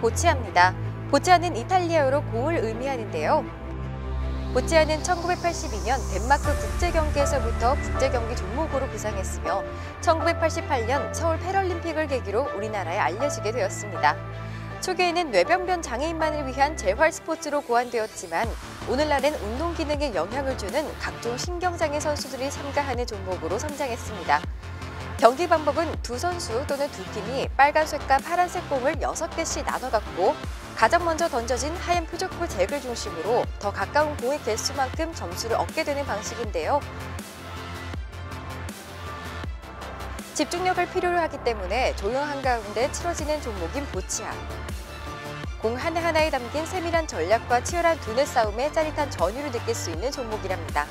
보치아입니다. 보치아는 이탈리아어로 고을 의미하는데요. 보치아는 1982년 덴마크 국제경기에서부터 국제경기 종목으로 부상했으며 1988년 서울 패럴림픽을 계기로 우리나라에 알려지게 되었습니다. 초기에는 뇌병변 장애인만을 위한 재활 스포츠로 고안되었지만 오늘날엔 운동 기능에 영향을 주는 각종 신경장애 선수들이 참가하는 종목으로 성장했습니다. 경기 방법은 두 선수 또는 두 팀이 빨간색과 파란색 공을 6개씩 나눠 갖고 가장 먼저 던져진 하얀 표적볼 잭을 중심으로 더 가까운 공의 개수만큼 점수를 얻게 되는 방식인데요. 집중력을 필요로 하기 때문에 조용한 가운데 치러지는 종목인 보치아. 공 하나하나에 담긴 세밀한 전략과 치열한 두뇌 싸움에 짜릿한 전율을 느낄 수 있는 종목이랍니다.